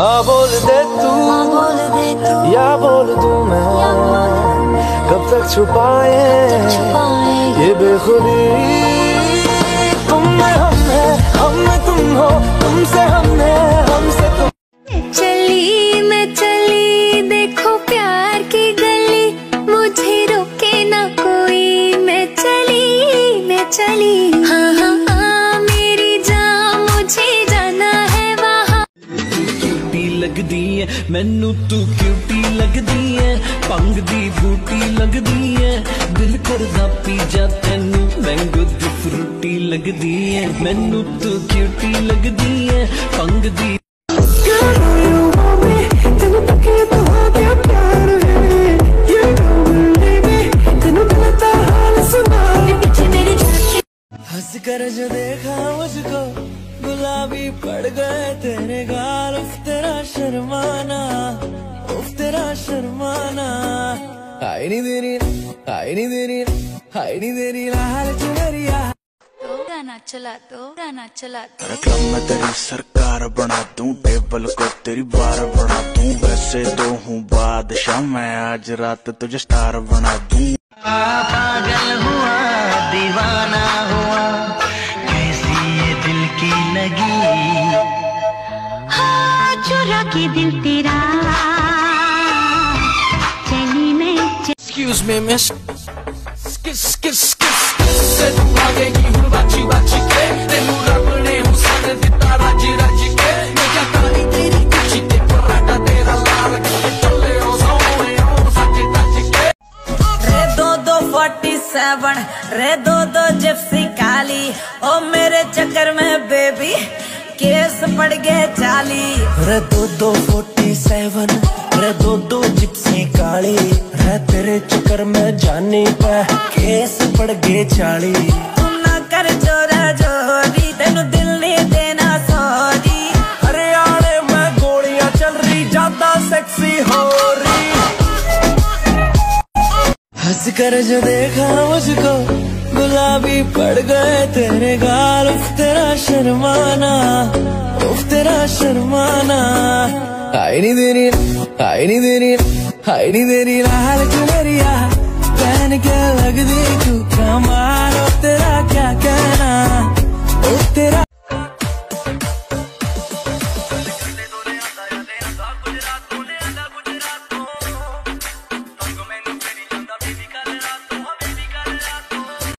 आ बोल दे तू? बोल दे तू? या बोल तू मैं? कब तक छुपाए? ये बेखुदी ਐ ਮੈਨੂੰ ਤੂੰ ਕਿਊਟੀ ਲੱਗਦੀ ਐ ਭੰਗ ਦੀ ਬੂਟੀ ਲੱਗਦੀ ਐ ਦਿਲ ਕਰਦਾ ਪੀ ਜਾ ਤੈਨੂੰ ਮੈਂਗੋ ਦੀ ਫਰੂਟੀ ਲੱਗਦੀ ਐ ਮੈਨੂੰ ਤੂੰ ਕਿਊਟੀ ਲੱਗਦੀ ਐ ਭੰਗ ਦੀ पीछे मेरे जाके हंस कर जो देखा मुझको गुलाबी पड़ गए तेरे गाल उफ तेरा शर्माना उफ तेरा शर्माना। हाय नी तेरी हाय नी तेरी हाय नी तेरी लाल चुनरिया तो गाना चला दो गाना चला दो क्लब में तेरी सरकार बना दूँ टेबल को तेरी बार बना दूँ। वैसे तो हूँ बादशाह मैं आज रात तुझे स्टार बना दूँ। पागल हुआ दीवाना हुआ कैसी ये दिल की लगी के दिल तेरा। चली मैं Excuse me, miss. Skis, skis, skis. Se tu भागेगी हूँ बाची बाची के। तेनू रब ने हुसन दिता रज रज के। मैं क्या तारी तेरी कुची ते पराठा तेरा लाल के चले ओ सोए ओ सच टच के। रे दो दो फोर्टी सेवन रे दो दो जिप्सी काली। ओ मेरे चक्कर में बेबी केस पड़ गए चाली। रे दो दो फोर्टी सेवन रे दो दो जिप्सी काली। रे तेरे चक्कर में जानी पे केस पड़ गए चाली। तू ना कर जोरा जोरी तेनु दिल नहीं देना सॉरी। हरियाणे में गोलियाँ चल रही ज़्यादा सेक्सी हो रही। हंस कर जो देखा मुझको गुलाबी पड़ गए तेरे गाल। तेरा शर्माना, उफ, तेरा शर्माना। आई नी तेरी आई नी तेरी आई नी तेरी लाल चुनरिया पहन के तू ओ तेरा क्या क्या